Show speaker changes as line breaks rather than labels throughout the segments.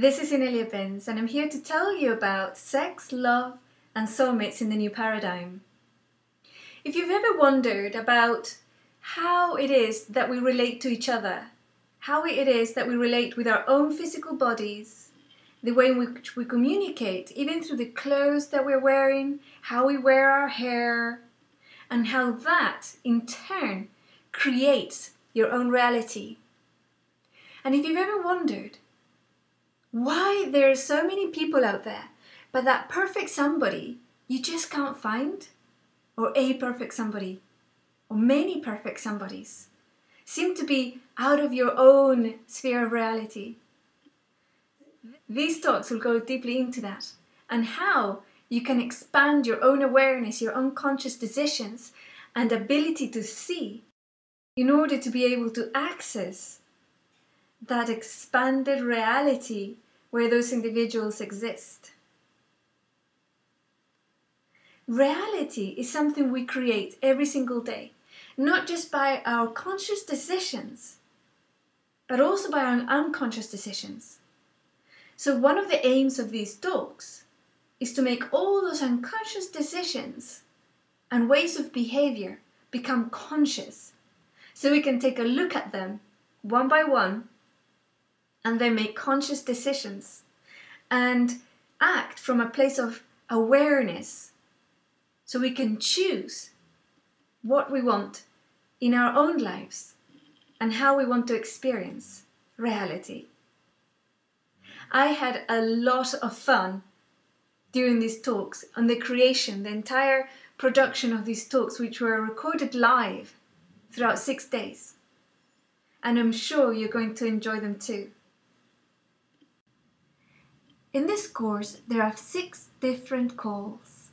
This is Inelia Benz, and I'm here to tell you about sex, love, and soulmates in the new paradigm. If you've ever wondered about how it is that we relate to each other, how it is that we relate with our own physical bodies, the way in which we communicate, even through the clothes that we're wearing, how we wear our hair, and how that in turn creates your own reality. And if you've ever wondered why there are so many people out there, but that perfect somebody you just can't find, or a perfect somebody, or many perfect somebodies, seem to be out of your own sphere of reality. These thoughts will go deeply into that and how you can expand your own awareness, your unconscious decisions, and ability to see in order to be able to access that expanded reality where those individuals exist. Reality is something we create every single day, not just by our conscious decisions, but also by our unconscious decisions. So, one of the aims of these talks is to make all those unconscious decisions and ways of behavior become conscious so we can take a look at them one by one and they make conscious decisions and act from a place of awareness so we can choose what we want in our own lives and how we want to experience reality. I had a lot of fun during these talks on the creation, the entire production of these talks, which were recorded live throughout six days. And I'm sure you're going to enjoy them too. In this course, there are six different calls.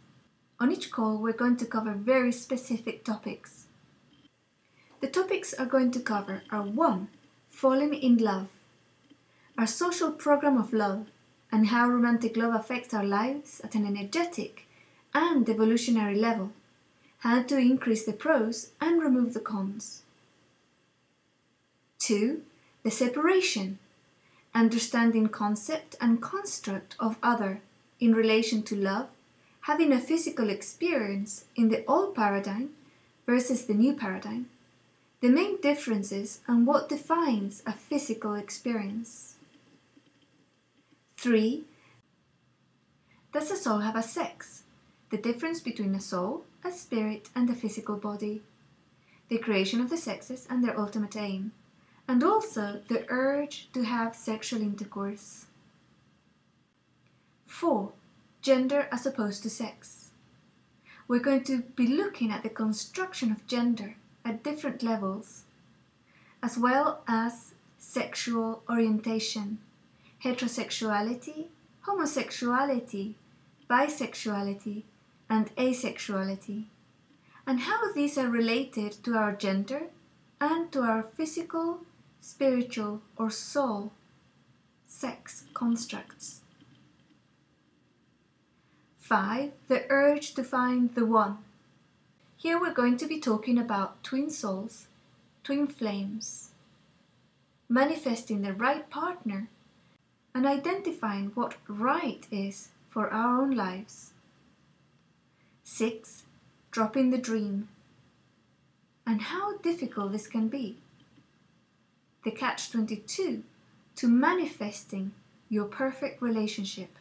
On each call, we're going to cover very specific topics. The topics are going to cover are 1. Falling in love, our social program of love, and how romantic love affects our lives at an energetic and evolutionary level, how to increase the pros and remove the cons. 2. The separation, understanding concept and construct of other in relation to love, having a physical experience in the old paradigm versus the new paradigm, the main differences and what defines a physical experience. 3. Does a soul have a sex? The difference between a soul, a spirit, and a physical body. The creation of the sexes and their ultimate aim. And also the urge to have sexual intercourse. 4. Gender as opposed to sex. We're going to be looking at the construction of gender at different levels, as well as sexual orientation heterosexuality, homosexuality, bisexuality, and asexuality, and how these are related to our gender and to our physical, spiritual, or soul sex constructs. 5. The urge to find the one. Here we're going to be talking about twin souls, twin flames, manifesting the right partner and identifying what right is for our own lives. 6. Dropping the dream. And how difficult this can be. The catch 22 to manifesting your perfect relationship.